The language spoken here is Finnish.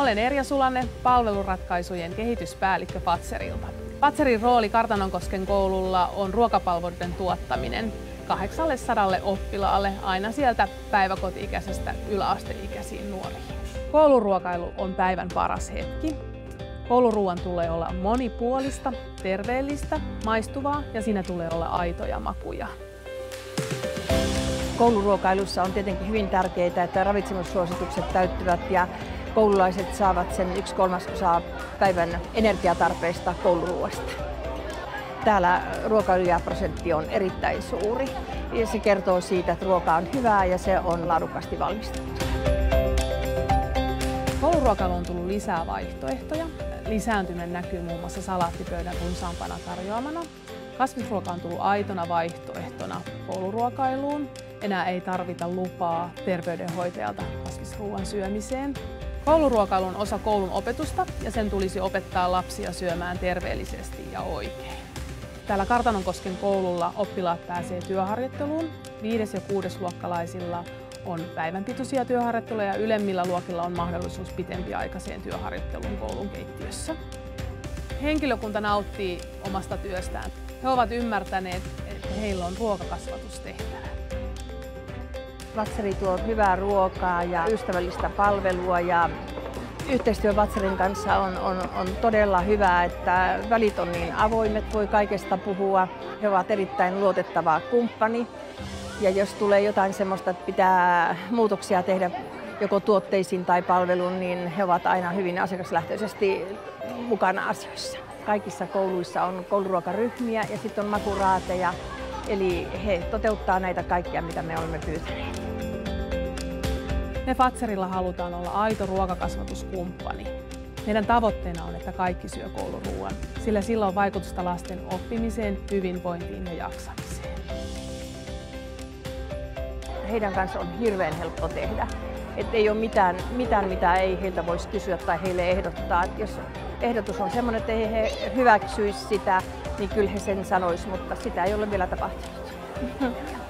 Olen Erja Sulanne, palveluratkaisujen kehityspäällikkö Fatserilta. Fatserin rooli Kartanonkosken koululla on ruokapalveluiden tuottaminen 800 oppilaalle aina sieltä päiväkoti-ikäisestä yläasteikäisiin nuoriin. Kouluruokailu on päivän paras hetki. Kouluruuan tulee olla monipuolista, terveellistä, maistuvaa ja siinä tulee olla aitoja makuja. Kouluruokailussa on tietenkin hyvin tärkeää, että ravitsemussuositukset täyttyvät ja koululaiset saavat sen yksi kolmasosa päivän energiatarpeesta kouluruoasta. Täällä ruokailujaprosentti on erittäin suuri ja se kertoo siitä, että ruoka on hyvää ja se on laadukkaasti valmistettu. Kouluruokailu on tullut lisää vaihtoehtoja. Lisääntyminen näkyy muun muassa salaattipöydän runsaampana tarjoamana. Kasvisruoka on tullut aitona vaihtoehtona kouluruokailuun. Enää ei tarvita lupaa terveydenhoitajalta kasvisruoan syömiseen. Kouluruokailu on osa koulun opetusta ja sen tulisi opettaa lapsia syömään terveellisesti ja oikein. Täällä Kartanonkosken koululla oppilaat pääsee työharjoitteluun. Viides- ja kuudesluokkalaisilla on päivänpituisia työharjoitteluja ja ylemmillä luokilla on mahdollisuus pitempiaikaiseen työharjoitteluun koulun keittiössä. Henkilökunta nauttii omasta työstään. He ovat ymmärtäneet, että heillä on ruokakasvatustehtävä. Vatsari tuo hyvää ruokaa ja ystävällistä palvelua ja yhteistyö Vatsarin kanssa on, on, on todella hyvä, että välit on niin avoimet, voi kaikesta puhua. He ovat erittäin luotettava kumppani ja jos tulee jotain sellaista, että pitää muutoksia tehdä joko tuotteisiin tai palveluun, niin he ovat aina hyvin asiakaslähtöisesti mukana asioissa. Kaikissa kouluissa on kouluruokaryhmiä ja sitten on makuraateja, eli he toteuttaa näitä kaikkia, mitä me olemme pyytäneet. Me Fatserilla halutaan olla aito ruokakasvatuskumppani. Meidän tavoitteena on, että kaikki syö kouluruuan, sillä sillä on vaikutusta lasten oppimiseen, hyvinvointiin ja jaksamiseen. Heidän kanssa on hirveän helppo tehdä. Että ei ole mitään, mitään, mitä ei heiltä voisi kysyä tai heille ehdottaa. Et jos ehdotus on sellainen, että ei he hyväksyisi sitä, niin kyllä he sen sanois, mutta sitä ei ole vielä tapahtunut.